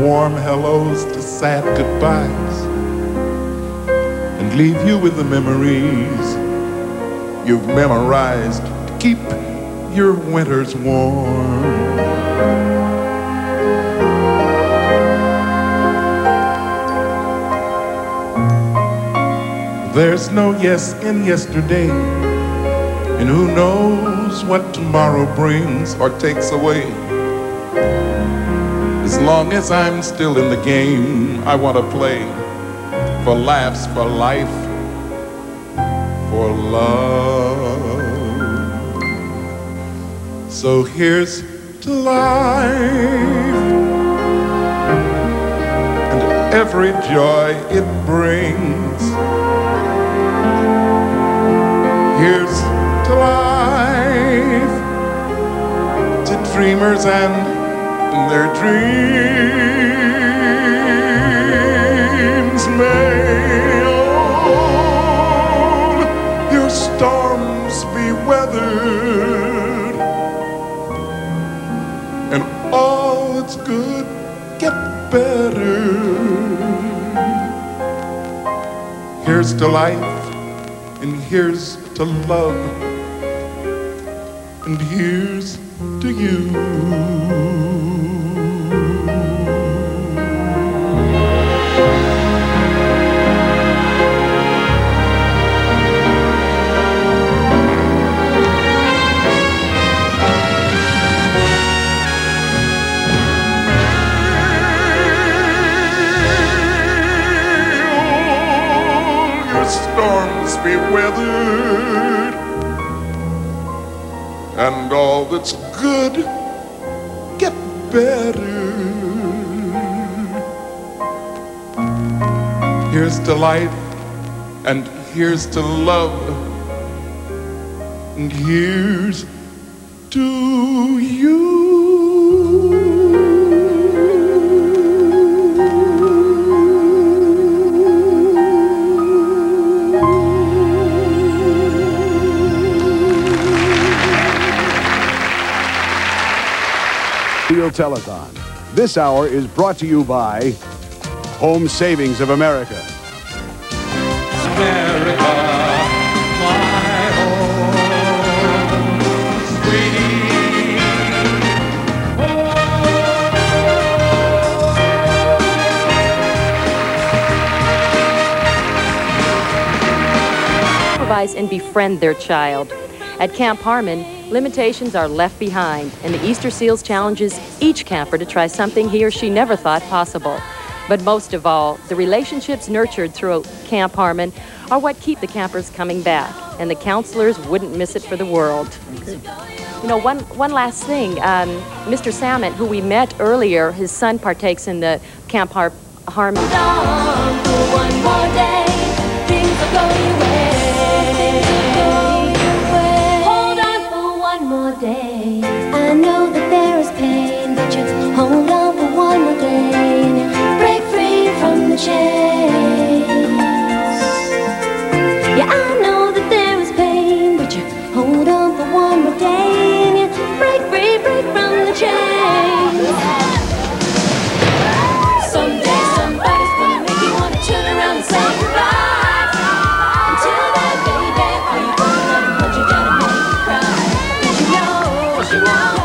warm hellos to sad goodbyes, and leave you with the memories you've memorized to keep your winters warm. There's no yes in yesterday, and who knows what tomorrow brings or takes away. As long as I'm still in the game, I want to play for laughs, for life, for love. So here's to life and every joy it brings. Here's to life, to dreamers and their dreams. May all your storms be weathered, and all that's good get better. Here's to life, and here's to love, and here's to you. Storms be weathered, and all that's good get better. Here's to life, and here's to love, and here's to you. Seals Telethon. This hour is brought to you by Home Savings of America. America, my home, sweet supervise and befriend their child. At Camp Harmon, limitations are left behind, and the Easter Seals challenges each camper to try something he or she never thought possible. But most of all, the relationships nurtured through Camp Harmon are what keep the campers coming back, and the counselors wouldn't miss it for the world. You know, one, one last thing. Um, Mr. Salmon, who we met earlier, his son partakes in the Camp Har- Harmon. Hold on for one more day and you break free, break from the chains. Someday somebody's gonna make you wanna turn around and say goodbye. Until then, baby, are you gonna let him put you down and make you cry? Cause you know, cause you know.